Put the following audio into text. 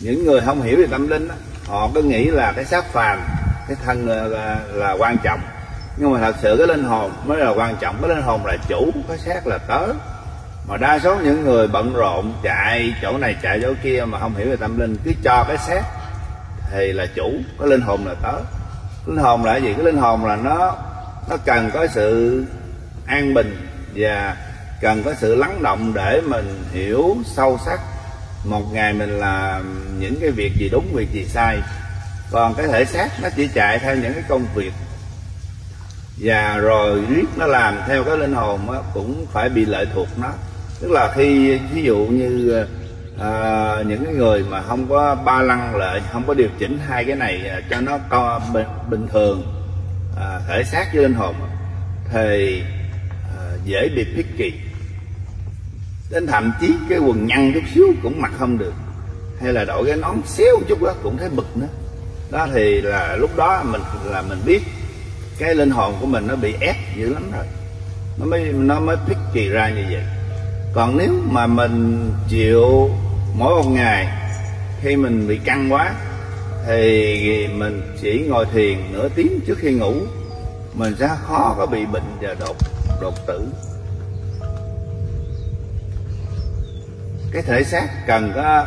những người không hiểu về tâm linh đó, họ cứ nghĩ là cái xác phàm cái thân là, là, là quan trọng. Nhưng mà thật sự cái linh hồn mới là quan trọng. Cái linh hồn là chủ cái xác là tớ mà đa số những người bận rộn chạy chỗ này chạy chỗ kia mà không hiểu về tâm linh cứ cho cái xác thì là chủ cái linh hồn là tớ linh hồn là gì? Cái linh hồn là nó nó cần có sự an bình và cần có sự lắng động để mình hiểu sâu sắc một ngày mình làm những cái việc gì đúng việc gì sai. Còn cái thể xác nó chỉ chạy theo những cái công việc. Và rồi riết nó làm theo cái linh hồn đó, cũng phải bị lệ thuộc nó. Tức là khi ví dụ như à, những cái người mà không có ba lăng lợi, không có điều chỉnh hai cái này à, cho nó co bình, bình thường à, thể xác với linh hồn thì à, dễ bị picky đến thậm chí cái quần nhăn chút xíu cũng mặc không được. Hay là đội cái nón xéo chút đó cũng thấy bực nữa. Đó thì là lúc đó mình, là mình biết cái linh hồn của mình nó bị ép dữ lắm rồi. Nó mới nó mới picky ra như vậy. Còn nếu mà mình chịu mỗi một ngày khi mình bị căng quá, thì mình chỉ ngồi thiền nửa tiếng trước khi ngủ, mình sẽ khó có bị bệnh và đột đột tử. Cái thể xác cần có